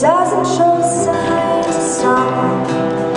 doesn't show signs of stopping.